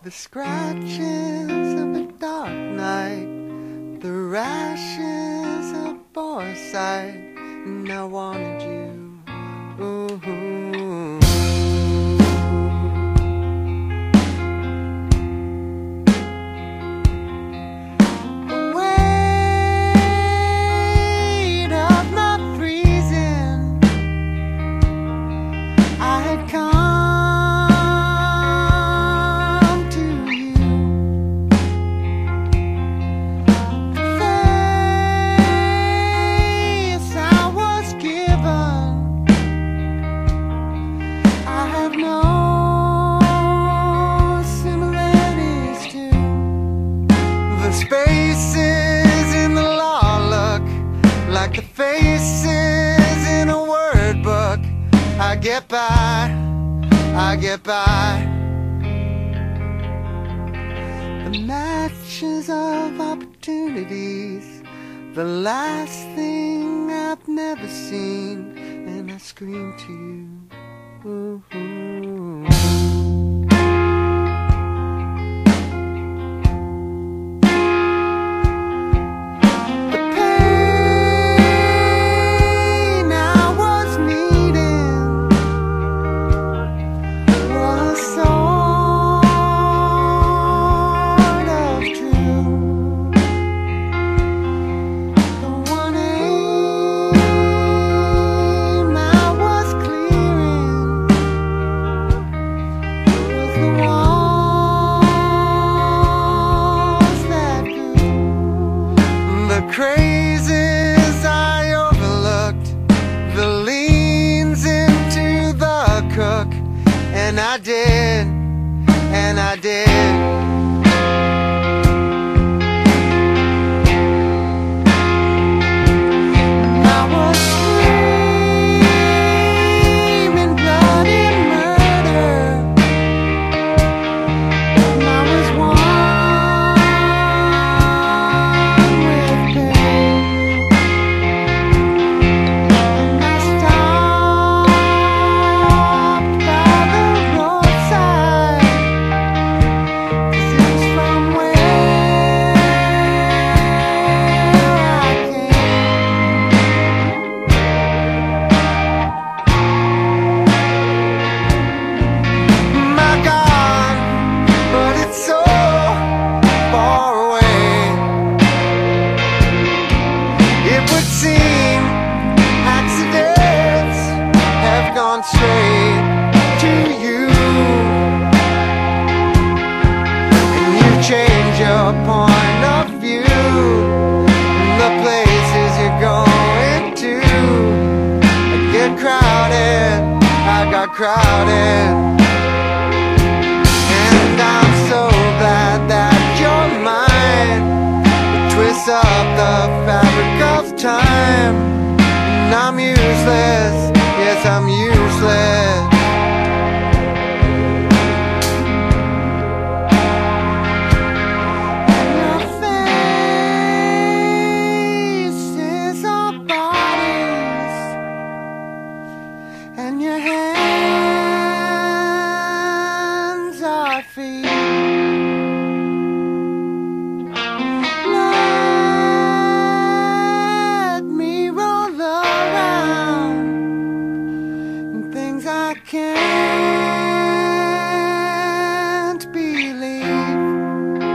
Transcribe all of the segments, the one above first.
The scratches of a dark night, the rashes of foresight, and I wanted you. Get by, I get by. The matches of opportunities, the last thing I've never seen, and I scream to you. Ooh. The The crazes I overlooked, the leans into the cook, and I did, and I did. Gone straight to you, and you change your point of view, the places you're going to. I get crowded, I got crowded. And I'm so glad that you're mine. It twists up the fabric of time. And I'm useless, yes, I'm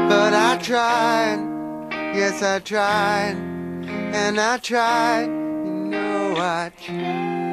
but I tried. Yes, I tried, and I tried. You know I tried.